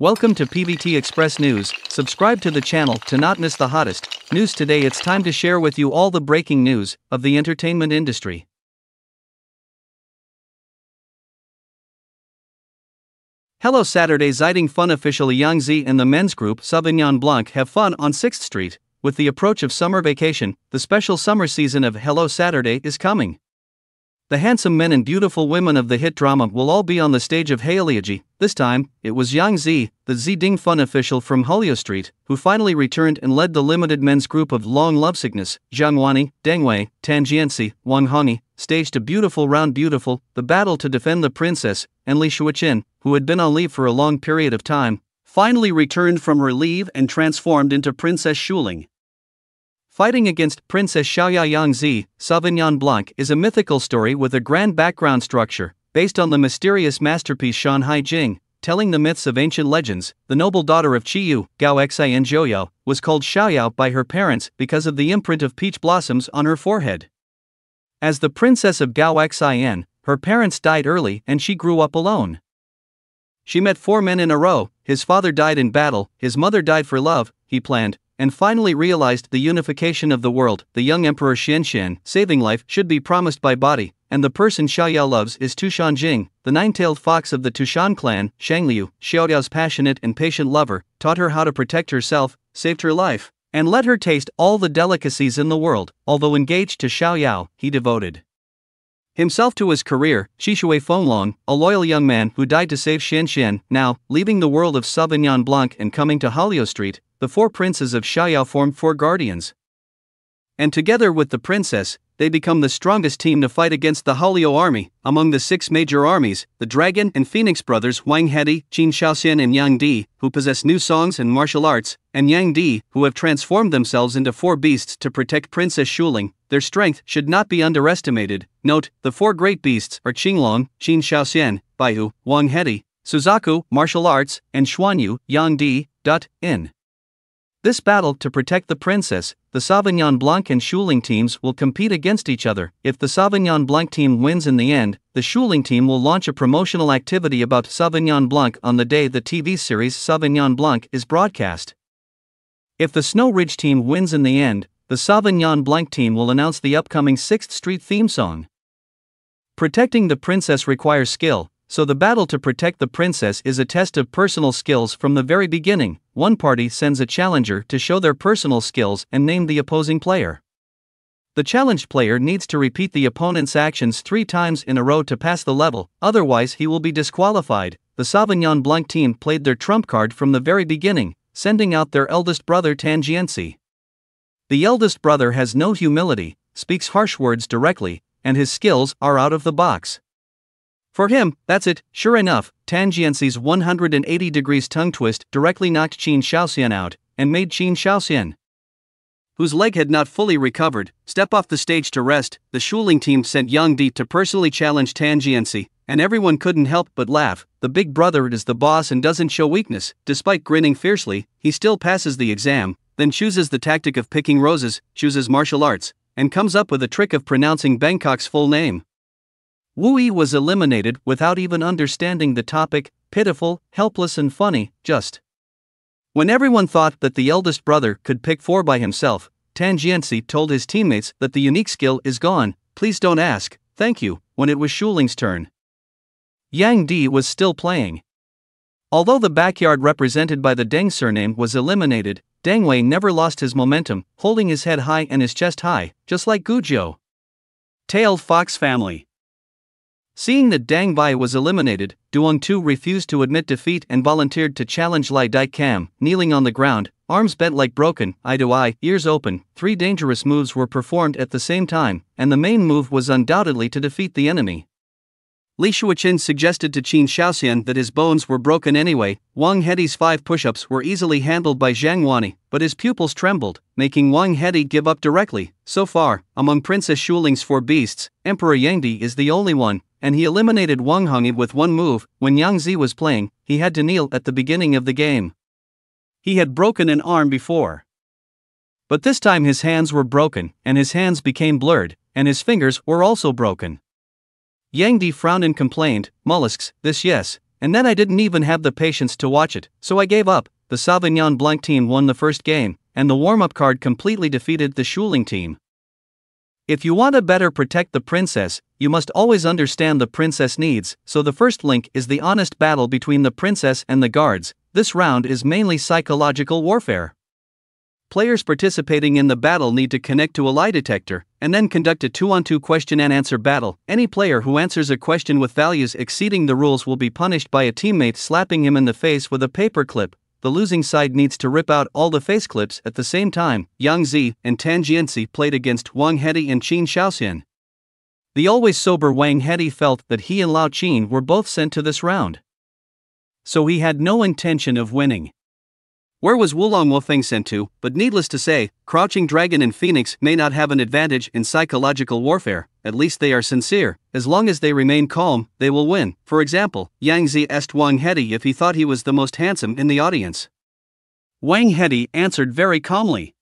Welcome to PVT Express News. Subscribe to the channel to not miss the hottest news today. It's time to share with you all the breaking news of the entertainment industry. Hello Saturday Ziding Fun official Yang Zi and the men's group Sauvignon Blanc have fun on 6th Street. With the approach of summer vacation, the special summer season of Hello Saturday is coming. The handsome men and beautiful women of the hit drama will all be on the stage of Haoliujie. This time, it was Yang Zi, the Ziding Fun official from Hulio Street, who finally returned and led the limited men's group of long lovesickness, Zhang Wanyi, Deng Wei, Tan Jianxi, Wang Hongyi, staged a beautiful round beautiful, the battle to defend the princess, and Li Shuiqin, who had been on leave for a long period of time, finally returned from her leave and transformed into Princess Shuling. Fighting against Princess Xiaoya Yangzi, Sauvignon Blanc is a mythical story with a grand background structure, based on the mysterious masterpiece Shanhai Jing. Telling the myths of ancient legends, the noble daughter of Qiyu, Gao Xi and Zhouyao, was called Xiaoyao by her parents because of the imprint of peach blossoms on her forehead. As the princess of Gao Xian, her parents died early and she grew up alone. She met four men in a row, his father died in battle, his mother died for love, he planned, and finally realized the unification of the world. The young emperor Xianxian, saving life, should be promised by body, and the person Xiaoyao loves is Tushan Jing, the nine-tailed fox of the Tushan clan. Shangliu, Xiaoyao's passionate and patient lover, taught her how to protect herself, saved her life, and let her taste all the delicacies in the world. Although engaged to Xiaoyao, he devoted himself to his career, Shishui Fenglong, a loyal young man who died to save Xianxian, now, leaving the world of Sauvignon Blanc and coming to Hulio Street, the four princes of Xiaoyao form four guardians. And together with the princess, they become the strongest team to fight against the Hulio army. Among the six major armies, the Dragon and Phoenix brothers Wang Hedi, Qin Shaoxian, and Yang Di, who possess new songs and martial arts, and Yang Di, who have transformed themselves into four beasts to protect Princess Shuling, their strength should not be underestimated. Note, the four great beasts are Qinglong, Qin Shaoxian, Baihu, Wang Hedi, Suzaku, martial arts, and Xuanyu, Yang Di, Dut, In. This battle to protect the princess, the Sauvignon Blanc and Shuling teams will compete against each other. If the Sauvignon Blanc team wins in the end, the Shuling team will launch a promotional activity about Sauvignon Blanc on the day the TV series Sauvignon Blanc is broadcast. If the Snow Ridge team wins in the end, the Sauvignon Blanc team will announce the upcoming 6th Street theme song. Protecting the princess requires skill, so the battle to protect the princess is a test of personal skills from the very beginning. One party sends a challenger to show their personal skills and name the opposing player. The challenged player needs to repeat the opponent's actions three times in a row to pass the level, otherwise, he will be disqualified. The Sauvignon Blanc team played their trump card from the very beginning, sending out their eldest brother Tan Jianxi. The eldest brother has no humility, speaks harsh words directly, and his skills are out of the box. For him, that's it. Sure enough, Tan Jianxi's 180 degrees tongue twist directly knocked Qin Shaoxian out and made Qin Shaoxian, whose leg had not fully recovered, step off the stage to rest. The Shuling team sent Yang Di to personally challenge Tan Jianxi, and everyone couldn't help but laugh. The big brother is the boss and doesn't show weakness. Despite grinning fiercely, he still passes the exam, then chooses the tactic of picking roses, chooses martial arts, and comes up with a trick of pronouncing Bangkok's full name. Wu Yi was eliminated without even understanding the topic, pitiful, helpless, and funny, just. When everyone thought that the eldest brother could pick four by himself, Tan Jianxi told his teammates that the unique skill is gone, please don't ask, thank you, when it was Shuling's turn. Yang Di was still playing. Although the backyard represented by the Deng surname was eliminated, Deng Wei never lost his momentum, holding his head high and his chest high, just like Gujiu. Tailed Fox Family Seeing that Dang Bai was eliminated, Duong Tu refused to admit defeat and volunteered to challenge Lai Dai Cam, kneeling on the ground, arms bent like broken, eye to eye, ears open. Three dangerous moves were performed at the same time, and the main move was undoubtedly to defeat the enemy. Li Shuiqin suggested to Qin Shaoxian that his bones were broken anyway. Wang Hedi's five push ups were easily handled by Zhang Wanyi, but his pupils trembled, making Wang Hedi give up directly. So far, among Princess Shuling's four beasts, Emperor Yangdi is the only one, and he eliminated Wang Hongyi with one move. When Yang Zi was playing, he had to kneel at the beginning of the game. He had broken an arm before. But this time his hands were broken, and his hands became blurred, and his fingers were also broken. Yang Di frowned and complained, mollusks, this yes, and then I didn't even have the patience to watch it, so I gave up. The Sauvignon Blanc team won the first game, and the warm up card completely defeated the Shuling team. If you want to better protect the princess, you must always understand the princess needs, so the first link is the honest battle between the princess and the guards. This round is mainly psychological warfare. Players participating in the battle need to connect to a lie detector and then conduct a two on two question and answer battle. Any player who answers a question with values exceeding the rules will be punished by a teammate slapping him in the face with a paper clip. The losing side needs to rip out all the face clips at the same time. Yang Zi and Tan Jianxi played against Wang Hedi and Qin Shaoxian. The always sober Wang Hedi felt that he and Lao Qin were both sent to this round. So he had no intention of winning. Where was Wulong Wufeng sent to? But needless to say, Crouching Dragon and Phoenix may not have an advantage in psychological warfare, at least they are sincere. As long as they remain calm, they will win. For example, Yang Zi asked Wang Hedi if he thought he was the most handsome in the audience. Wang Hedi answered very calmly.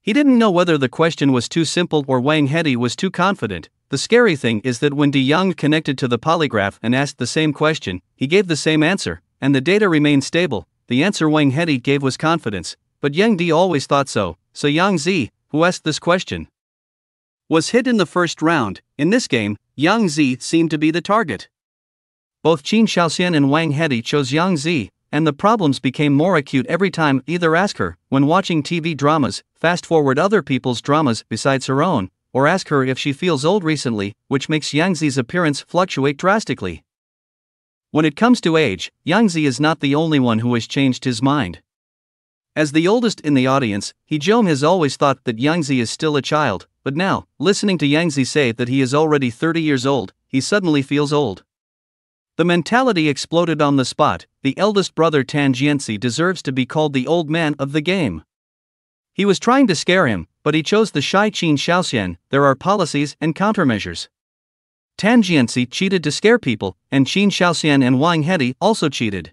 He didn't know whether the question was too simple or Wang Hedi was too confident. The scary thing is that when De Young connected to the polygraph and asked the same question, he gave the same answer, and the data remained stable, the answer Wang Hedi gave was confidence, but Yang Di always thought so, so Yang Zi, who asked this question, was hit in the first round. In this game, Yang Zi seemed to be the target. Both Qin Shaoxian and Wang Hedi chose Yang Zi, and the problems became more acute every time either ask her, when watching TV dramas, fast forward other people's dramas besides her own, or ask her if she feels old recently, which makes Yang Zi's appearance fluctuate drastically. When it comes to age, Yang Zi is not the only one who has changed his mind. As the oldest in the audience, Jom has always thought that Yang Zi is still a child, but now, listening to Yang Zi say that he is already 30 years old, he suddenly feels old. The mentality exploded on the spot. The eldest brother Tan Jianxi deserves to be called the old man of the game. He was trying to scare him, but he chose the shy Qin Shaoxian. There are policies and countermeasures. Tan Jianxi cheated to scare people, and Qin Shaoxian and Wang Hedi also cheated.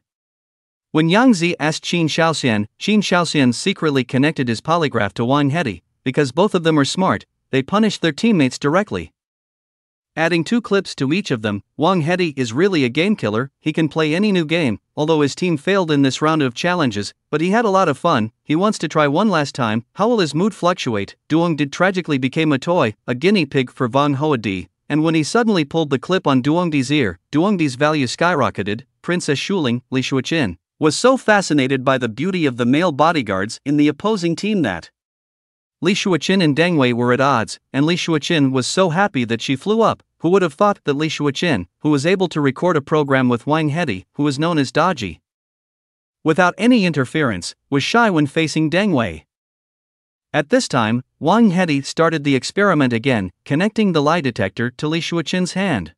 When Yang Zi asked Qin Shaoxian, Qin Shaoxian secretly connected his polygraph to Wang Hedi, because both of them are smart, they punished their teammates directly. Adding two clips to each of them, Wang Hedi is really a game killer, he can play any new game, although his team failed in this round of challenges, but he had a lot of fun, he wants to try one last time. How will his mood fluctuate? Duong did tragically became a toy, a guinea pig for Wang Hedi, and when he suddenly pulled the clip on Duongdi's ear, Duongdi's value skyrocketed. Princess Shuling, Li Shuoqin, was so fascinated by the beauty of the male bodyguards in the opposing team that Li Shuoqin and Deng Wei were at odds, and Li Shuoqin was so happy that she flew up. Who would have thought that Li Shuoqin, who was able to record a program with Wang Hedi, who was known as Daji, without any interference, was shy when facing Deng Wei? At this time, Wang Hedi started the experiment again, connecting the lie detector to Li Shuoqin's hand.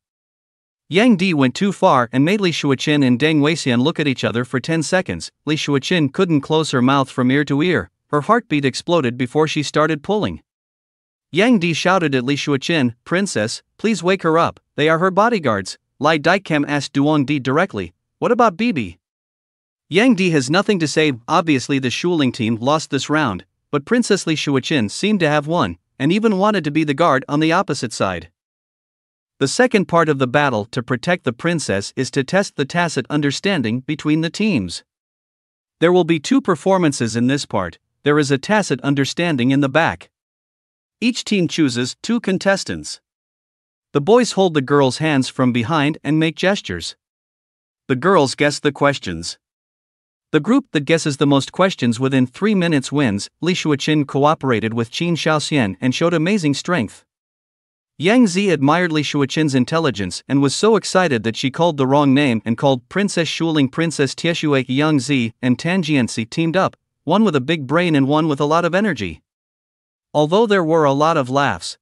Yang Di went too far and made Li Shuoqin and Deng Weixian look at each other for 10 seconds. Li Shuoqin couldn't close her mouth from ear to ear, her heartbeat exploded before she started pulling. Yang Di shouted at Li Shuoqin, Princess, please wake her up, they are her bodyguards. Lai Daikem asked Duong Di directly, What about Bibi? Yang Di has nothing to say, obviously the Shuling team lost this round, but Princess Li Shuiqin seemed to have won, and even wanted to be the guard on the opposite side. The second part of the battle to protect the princess is to test the tacit understanding between the teams. There will be two performances in this part, there is a tacit understanding in the back. Each team chooses two contestants. The boys hold the girls' hands from behind and make gestures. The girls guess the questions. The group that guesses the most questions within 3 minutes wins. Li Shuoqin cooperated with Qin Shaoxian and showed amazing strength. Yang Zi admired Li Shuoqin's intelligence and was so excited that she called the wrong name and called Princess Shuling Princess Tieshue. Yang Zi and Tan Jianxi teamed up, one with a big brain and one with a lot of energy. Although there were a lot of laughs,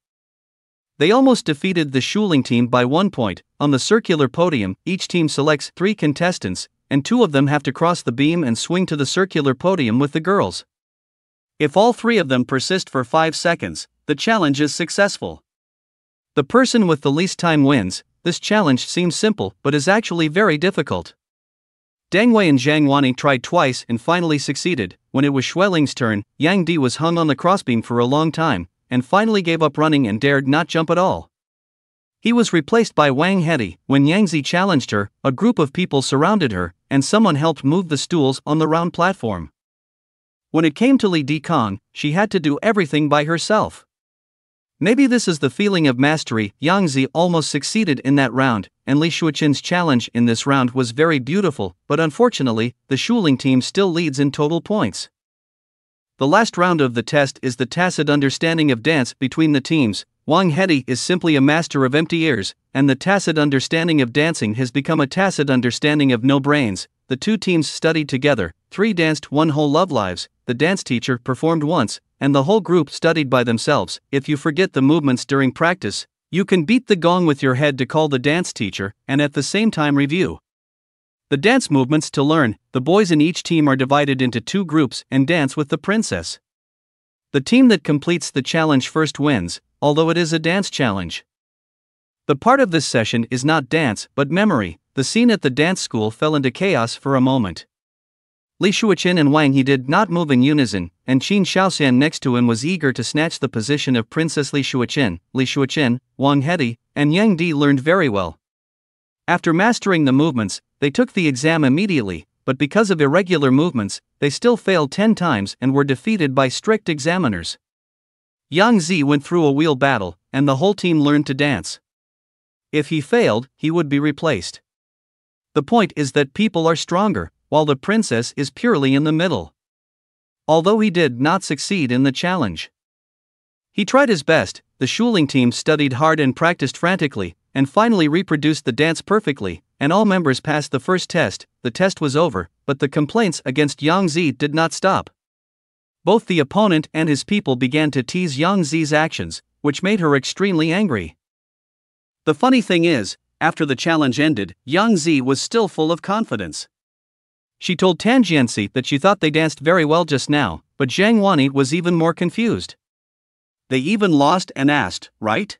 they almost defeated the Shuling team by one point. On the circular podium, each team selects three contestants, and two of them have to cross the beam and swing to the circular podium with the girls. If all three of them persist for 5 seconds, the challenge is successful. The person with the least time wins. This challenge seems simple but is actually very difficult. Deng Wei and Zhang Wanyi tried twice and finally succeeded. When it was Xueling's turn, Yang Di was hung on the crossbeam for a long time and finally gave up running and dared not jump at all. He was replaced by Wang Hedi. When Yangzi challenged her, a group of people surrounded her, and someone helped move the stools on the round platform. When it came to Li Dikong, she had to do everything by herself. Maybe this is the feeling of mastery. Yang Zi almost succeeded in that round, and Li Shuqin's challenge in this round was very beautiful, but unfortunately, the Shuling team still leads in total points. The last round of the test is the tacit understanding of dance between the teams. Wang Hedi is simply a master of empty ears, and the tacit understanding of dancing has become a tacit understanding of no brains. The two teams studied together, three danced one whole love lives, the dance teacher performed once, and the whole group studied by themselves. If you forget the movements during practice, you can beat the gong with your head to call the dance teacher and at the same time review. The dance movements to learn the boys in each team are divided into two groups and dance with the princess. The team that completes the challenge first wins, although it is a dance challenge. The part of this session is not dance but memory. The scene at the dance school fell into chaos for a moment. Li Shuoqin and Wang He did not move in unison, and Qin Shaoxian next to him was eager to snatch the position of Princess Li Shuoqin. Li Shuoqin, Wang Hedi, and Yang Di learned very well. After mastering the movements, they took the exam immediately, but because of irregular movements, they still failed 10 times and were defeated by strict examiners. Yang Zi went through a wheel battle, and the whole team learned to dance. If he failed, he would be replaced. The point is that people are stronger, while the princess is purely in the middle. Although he did not succeed in the challenge, he tried his best. The Shuling team studied hard and practiced frantically, and finally reproduced the dance perfectly, and all members passed the first test. The test was over, but the complaints against Yang Zi did not stop. Both the opponent and his people began to tease Yang Zi's actions, which made her extremely angry. The funny thing is, after the challenge ended, Yang Zi was still full of confidence. She told Tan Jianxi that she thought they danced very well just now, but Zhang Wanyi was even more confused. They even lost and asked, right?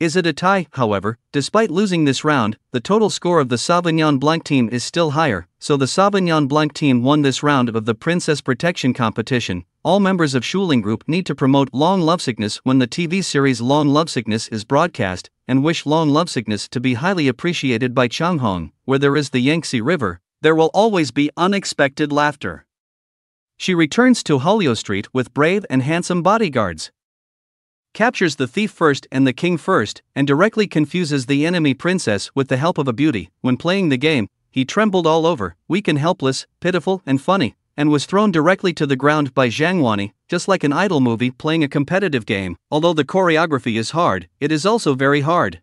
Is it a tie, however? Despite losing this round, the total score of the Sauvignon Blanc team is still higher, so the Sauvignon Blanc team won this round of the Princess Protection competition. All members of Shuling Group need to promote Long Lovesickness when the TV series Long Lovesickness is broadcast, and wish Long Lovesickness to be highly appreciated by Changhong, where there is the Yangtze River, there will always be unexpected laughter. She returns to Hulio Street with brave and handsome bodyguards. Captures the thief first and the king first, and directly confuses the enemy princess with the help of a beauty. When playing the game, he trembled all over, weak and helpless, pitiful and funny, and was thrown directly to the ground by Zhang Wanyi, just like an idol movie playing a competitive game. Although the choreography is hard, it is also very hard.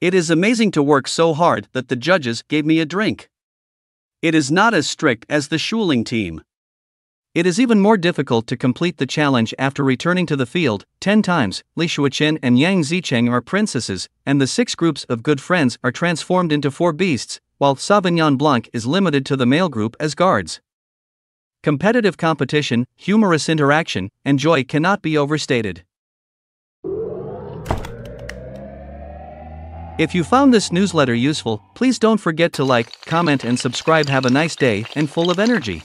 It is amazing to work so hard that the judges gave me a drink. It is not as strict as the Shuling team. It is even more difficult to complete the challenge after returning to the field 10 times. Li Shuoqian and Yang Zicheng are princesses, and the six groups of good friends are transformed into four beasts, while Sauvignon Blanc is limited to the male group as guards. Competitive competition, humorous interaction, and joy cannot be overstated. If you found this newsletter useful, please don't forget to like, comment, and subscribe. Have a nice day and full of energy.